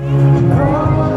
Oh